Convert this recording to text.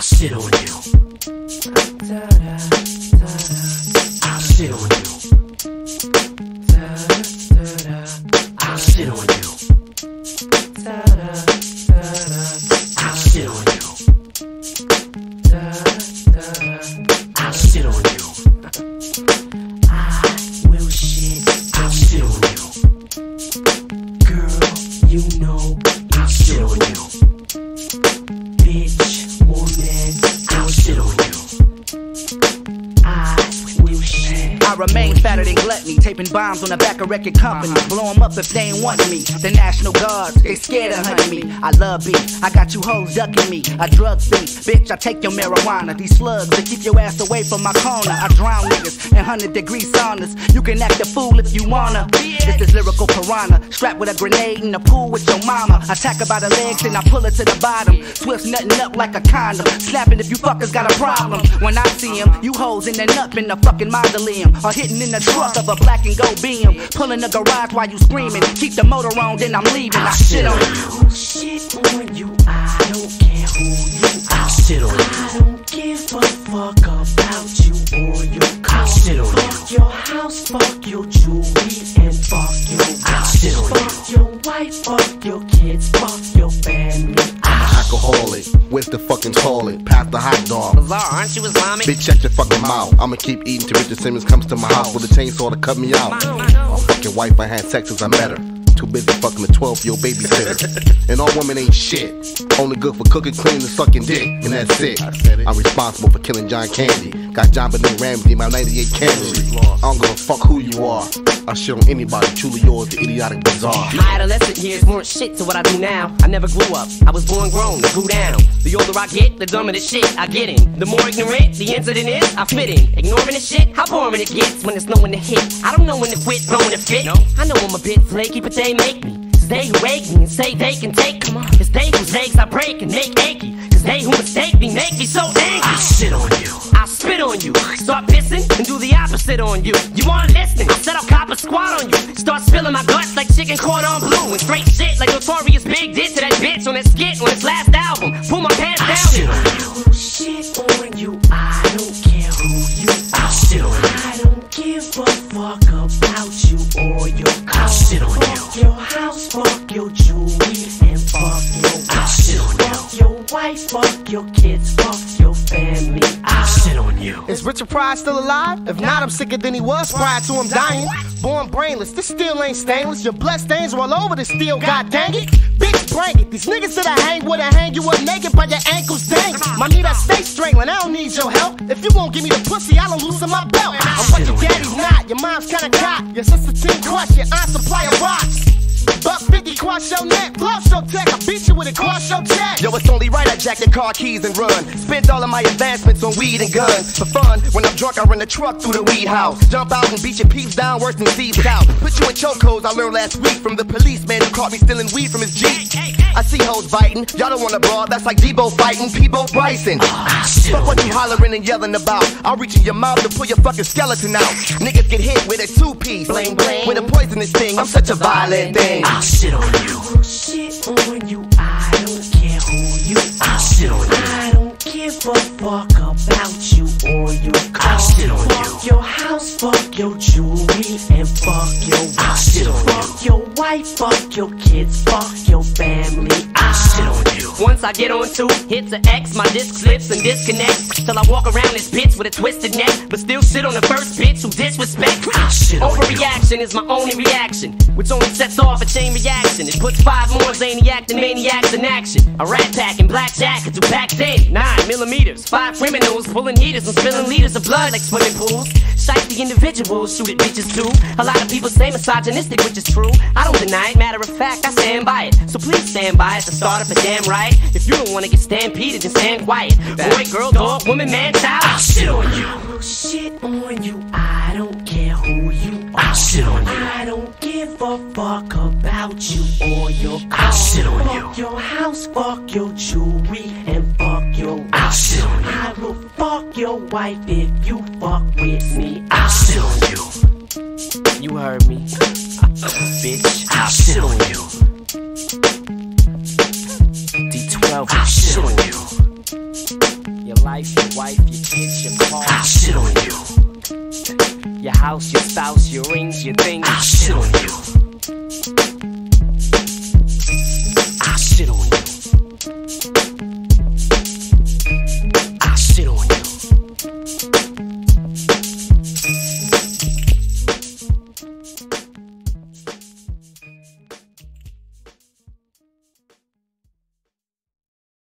I'll on you. I'll on you. I'll on you. Remain fatter than gluttony, taping bombs on the back of record company. Uh-huh. Blow 'em up if they ain't want me. The National Guards, they scared of hunting me. I love beef, I got you hoes ducking me. I drug thief, bitch, I take your marijuana. These slugs that keep your ass away from my corner. I drown niggas in 100 degree saunas. You can act a fool if you wanna. This is lyrical piranha, strapped with a grenade in the pool with your mama. Attack her by the legs and I pull her to the bottom. Swift nutting up like a condom. Snapping if you fuckers got a problem. When I see him, you hoes in the up in the fucking mausoleum. Or hitting in the truck of a black and gold beam. Pulling the garage while you screaming. Keep the motor on, then I'm leaving. I shit on you. Shit on you, I don't care who you are. Shit on you. I don't give a fuck about you or your car. Shit on fuck your house, fuck your jewelry, and fuck your watch. Shit on you. fuck your wife, fuck your aren't you Islamic? Bitch, shut your fucking mouth. I'ma keep eating till Richard Simmons comes to my house with a chainsaw to cut me out. My fucking wife, I had sex since I met her. Too busy fucking a 12 year old babysitter. and all women ain't shit. Only good for cooking, cleaning, and sucking dick. And that's it. I'm responsible for killing John Candy. Got JonBenét Ramsey, my 98 Camry. I don't give a fuck who you are. I shit on anybody, truly yours, the idiotic bizarre. My adolescent years weren't shit to what I do now. I never grew up. I was born grown, grew down. The older I get, the dumber the shit I get in. The more ignorant the incident is, I fit in. Ignoring the shit, how boring it gets when there's no one to hit. I don't know when to quit, throwing a fit. I know I'm a bit flaky, but they make me. It's they who wake me and say they can take me. It's they whose legs I break and make achy. Cause they who mistake me make me so angry. I shit on you. I spit on you. Start pissing and do the opposite on you. You wanna listen? I squat on you. Start spilling my guts like chicken cordon bleu. And straight shit like Notorious Big did to that bitch on that skit on his last album. Pull my pants down. on you. Shit on you. I don't care fuck your kids, fuck your family. I shit on you. Is Richard Pryor still alive? If not, I'm sicker than he was prior to him dying. Born brainless, this still ain't stainless. Your blood stains are all over the steel, god dang it. Bitch, bring it. These niggas that I hang with, I hang you up naked by your ankles dang. My knee I stay strangling, I don't need your help. If you won't give me the pussy, I'll loosen my belt. I'm what your daddy's not, your mom's kinda cock. Your sister team crush, your aunt supply of rocks. Buck 50, cross your neck, blow your tech. I beat you with it, cross your check. Yo, it's only right I jack your car keys and run. Spent all of my advancements on weed and guns. For fun, when I'm drunk, I run the truck through the weed house. Jump out and beat your peeps down worse than Steve out. Put you in chokeholds I learned last week from the policeman who caught me stealing weed from his Jeep. I see hoes biting, y'all don't want a brawl, that's like Debo fighting Peabo Bryson. Ah, Fuck what you hollering and yelling about. I'll reach in your mouth to pull your fucking skeleton out. Niggas get hit with a two piece, bling bling, with a poisonous thing. I'm such a violent thing. I shit on you. Shit on you. A fuck about you or your car. I shit on fuck your house, fuck your jewelry, and fuck your watch. I shit on fuck your wife, fuck your kids, fuck your family. Once I get on two, hits an X, my disc slips and disconnects. Till I walk around this bitch with a twisted neck, but still sit on the first bitch who disrespect. I ah, shit on you. Overreaction is my only reaction, which only sets off a chain reaction. It puts five more zaniac than maniacs in action. A rat pack and black jackets who pack in nine millimeters. Five criminals pulling heaters and spilling liters of blood like swimming pools. Shite the individuals, shoot at bitches too. A lot of people say misogynistic, which is true. I don't deny it, matter of fact, I stand by it. So please stand by it to start up a damn riot. If you don't wanna get stampeded, then stand quiet. Boy, girl, dog, woman, man, child. I'll shit on you. I'll shit on you. I don't care who you are. I'll shit on you. I don't give a fuck about you or your car. I shit on fuck your house, fuck your jewelry, and fuck your watch. I shit on you. I will fuck your wife if you fuck with me. I'll on you. You heard me. Bitch, I'll on you. D12, I shit on you. Your life, your wife, your kids, your car. I'll shit on you. Your house, your spouse, your rings, your things. I'll shit on you.